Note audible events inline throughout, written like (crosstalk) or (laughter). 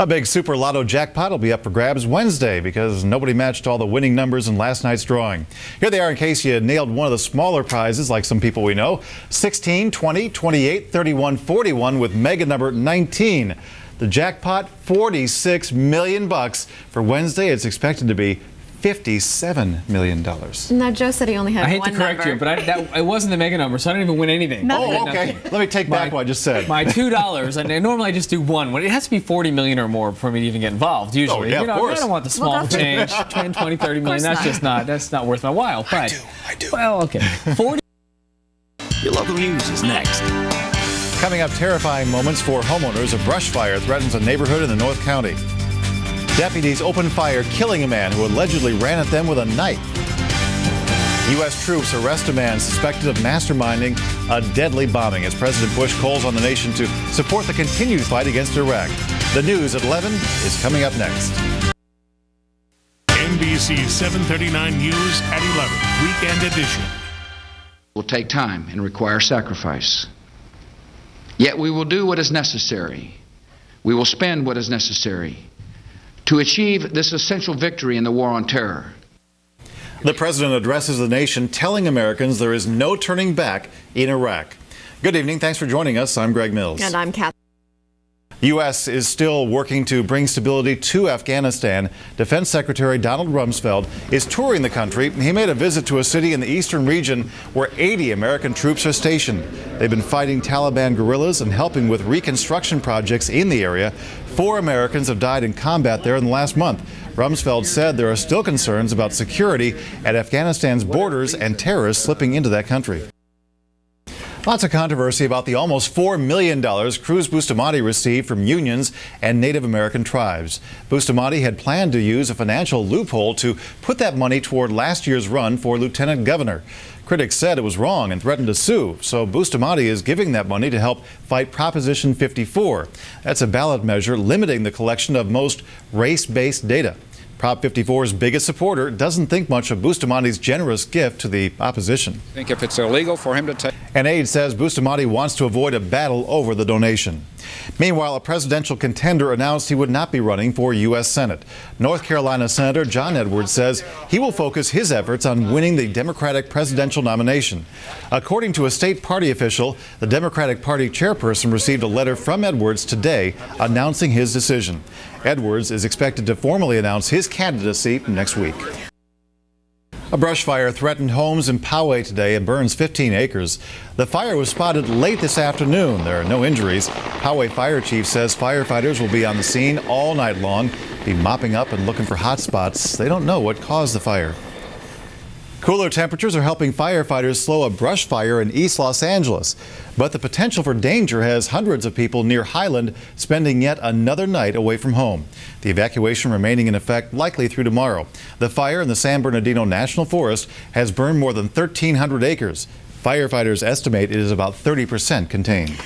A big Super Lotto jackpot will be up for grabs Wednesday because nobody matched all the winning numbers in last night's drawing. Here they are in case you nailed one of the smaller prizes like some people we know. 16, 20, 28, 31, 41 with mega number 19. The jackpot 46 million bucks. For Wednesday it's expected to be $57 million. Now, Joe said he only had I hate one to correct number. you, but I, that, it wasn't the mega number, so I didn't even win anything. Nothing. Oh, okay. nothing. Let me take back My- what I just said. My (laughs) two dollars, and I normally I just do one. When it has to be 40 million or more for me to even get involved. Usually, Oh, yeah, you of know, I don't want the small that's- change, (laughs) 10, 20, 30 million. course That's not. just not that's not worth my while. But I do, I do. Well, okay, 40. Your local news is next. Coming up, terrifying moments for homeowners. A brush fire threatens a neighborhood in the North County. Deputies open fire, killing a man who allegedly ran at them with a knife. U.S. troops arrest a man suspected of masterminding a deadly bombing as President Bush calls on the nation to support the continued fight against Iraq. The news at 11 is coming up next. NBC 739 News at 11, Weekend Edition. will take time and require sacrifice. Yet we will do what is necessary. We will spend what is necessary to achieve this essential victory in the war on terror. The president addresses the nation, telling Americans there is no turning back in Iraq. Good evening. Thanks for joining us. I'm Greg Mills. And I'm Kathy. U.S. is still working to bring stability to Afghanistan. Defense Secretary Donald Rumsfeld is touring the country. He made a visit to a city in the eastern region where 80 American troops are stationed. They've been fighting Taliban guerrillas and helping with reconstruction projects in the area. Four Americans have died in combat there in the last month. Rumsfeld said there are still concerns about security at Afghanistan's borders and terrorists slipping into that country. Lots of controversy about the almost $4 million Cruz Bustamante received from unions and Native American tribes. Bustamante had planned to use a financial loophole to put that money toward last year's run for lieutenant governor. Critics said it was wrong and threatened to sue, so Bustamante is giving that money to help fight Proposition 54. That's a ballot measure limiting the collection of most race-based data. Prop 54's biggest supporter doesn't think much of Bustamante's generous gift to the opposition. I think if it's illegal for him to take. An aide says Bustamante wants to avoid a battle over the donation. Meanwhile, a presidential contender announced he would not be running for U.S. Senate. North Carolina Senator John Edwards says he will focus his efforts on winning the Democratic presidential nomination. According to a state party official, the Democratic Party chairperson received a letter from Edwards today announcing his decision. Edwards is expected to formally announce his candidacy next week. A brush fire threatened homes in Poway today and burns 15 acres. The fire was spotted late this afternoon. There are no injuries. Poway Fire Chief says firefighters will be on the scene all night long, be mopping up and looking for hot spots. They don't know what caused the fire. Cooler temperatures are helping firefighters slow a brush fire in East Los Angeles. But the potential for danger has hundreds of people near Highland spending yet another night away from home. The evacuation remaining in effect likely through tomorrow. The fire in the San Bernardino National Forest has burned more than 1,300 acres. Firefighters estimate it is about 30% contained.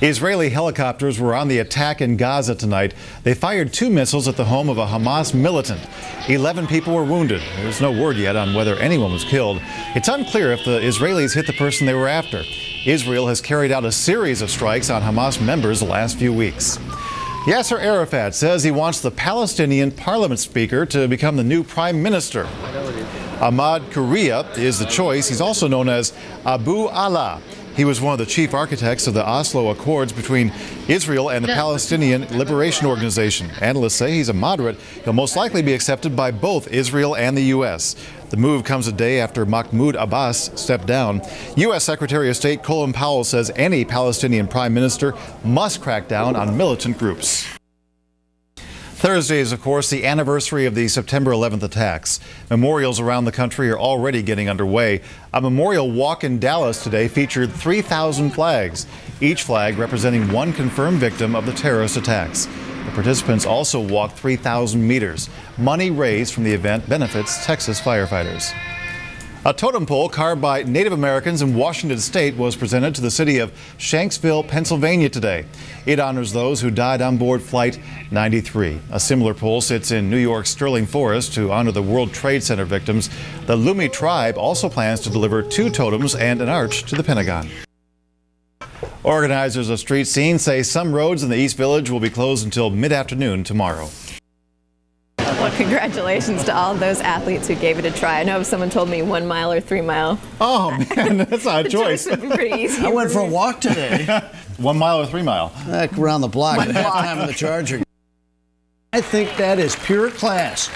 Israeli helicopters were on the attack in Gaza tonight. They fired two missiles at the home of a Hamas militant. 11 people were wounded. There's no word yet on whether anyone was killed. It's unclear if the Israelis hit the person they were after. Israel has carried out a series of strikes on Hamas members the last few weeks. Yasser Arafat says he wants the Palestinian parliament speaker to become the new prime minister. Ahmad Kuria is the choice. He's also known as Abu Ala. He was one of the chief architects of the Oslo Accords between Israel and the Palestinian Liberation Organization. Analysts say he's a moderate. He'll most likely be accepted by both Israel and the U.S. The move comes a day after Mahmoud Abbas stepped down. U.S. Secretary of State Colin Powell says any Palestinian prime minister must crack down on militant groups. Thursday is, of course, the anniversary of the September 11th attacks. Memorials around the country are already getting underway. A memorial walk in Dallas today featured 3,000 flags, each flag representing one confirmed victim of the terrorist attacks. The participants also walked 3,000 meters. Money raised from the event benefits Texas firefighters. A totem pole carved by Native Americans in Washington state was presented to the city of Shanksville, Pennsylvania today. It honors those who died on board Flight 93. A similar pole sits in New York's Sterling Forest to honor the World Trade Center victims. The Lummi tribe also plans to deliver two totems and an arch to the Pentagon. Organizers of Street Scene say some roads in the East Village will be closed until mid-afternoon tomorrow. Well, congratulations to all those athletes who gave it a try. I know if someone told me one mile or three mile, Oh man, (laughs) that's not a the choice choice. pretty easy. I went for a walk today, (laughs) One mile or three mile. back around the block at halftime of the Charger. I think that is pure class.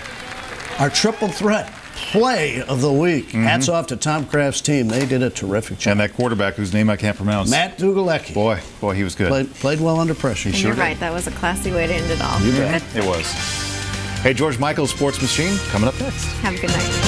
Our triple threat play of the week. Mm-hmm. Hats off to Tom Kraft's team. They did a terrific job. And that quarterback whose name I can't pronounce. Matt Dugalecki Boy, boy, he was good. played, played well under pressure. And you're right. That was a classy way to end it all. It was. Hey, George Michael's Sports Machine coming up next. Have a good night.